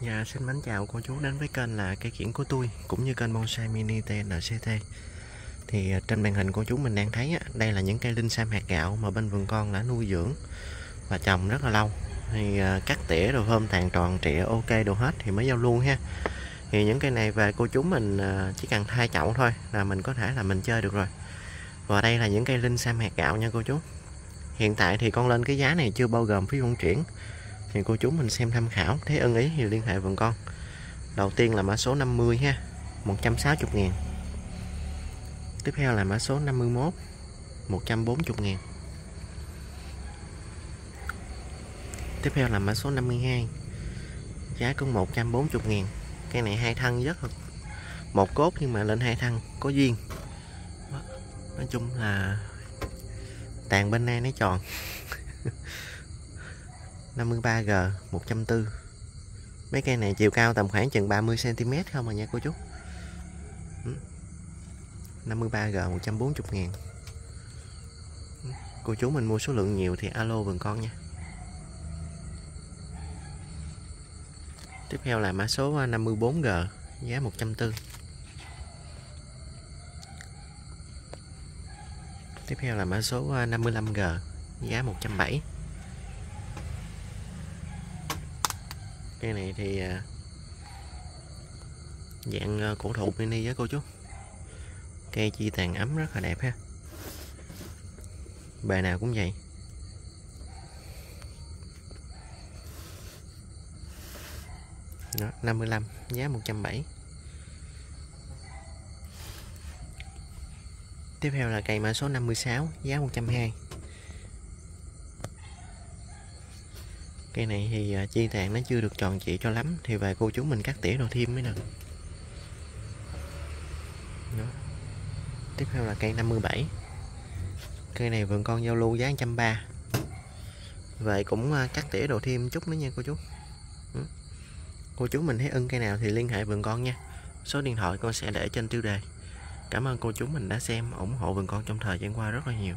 Dạ, xin mến chào cô chú đến với kênh là cây kiển của tôi cũng như kênh bonsai mini TNCT thì à, trên màn hình cô chú mình đang thấy á, đây là những cây linh sam hạt gạo mà bên vườn con đã nuôi dưỡng và trồng rất là lâu. Thì à, cắt tỉa rồi hôm tàn tròn trịa ok đồ hết thì mới giao luôn ha. Thì những cây này về cô chú mình à, chỉ cần thay chậu thôi là mình có thể là mình chơi được rồi. Và đây là những cây linh sam hạt gạo nha cô chú. Hiện tại thì con lên cái giá này chưa bao gồm phí vận chuyển thì cô chú mình xem tham khảo. Thấy ưng ý thì liên hệ vườn con. Đầu tiên là mã số 50 ha. 160 ngàn. Tiếp theo là mã số 51 140 ngàn. Tiếp theo là mã số 52 giá cũng 140 ngàn. Cây này hai thân rất là một cốt nhưng mà lên hai thân, có duyên. Nói chung là tàn bên nay nó tròn. 53G 140 mấy cây này chiều cao tầm khoảng chừng 30cm không à nha cô chú? Ừ. 53G 140 ngàn. Cô chú mình mua số lượng nhiều thì alo vườn con nha. Tiếp theo là mã số à, 54G giá 140 tiếp theo là mã số à, 55G giá 170 cây này thì à, dạng à, cổ thụ mini với cô chú. Cây chi tàn ấm rất là đẹp ha. Bề nào cũng vậy. Đó 55 giá 170 tiếp theo là cây mã số 56 giá 120 cây này thì à, chi tàn nó chưa được tròn trị cho lắm, thì về cô chú mình cắt tỉa đồ thêm mới được. Đó. tiếp theo là cây 57 cây này vườn con giao lưu giá 130 vậy cũng à, cắt tỉa đồ thêm chút nữa nha cô chú. Ừ. cô chú mình thấy ưng cây nào thì liên hệ vườn con nha. Số điện thoại con sẽ để trên tiêu đề. Cảm ơn cô chú mình đã xem ủng hộ vườn con trong thời gian qua rất là nhiều.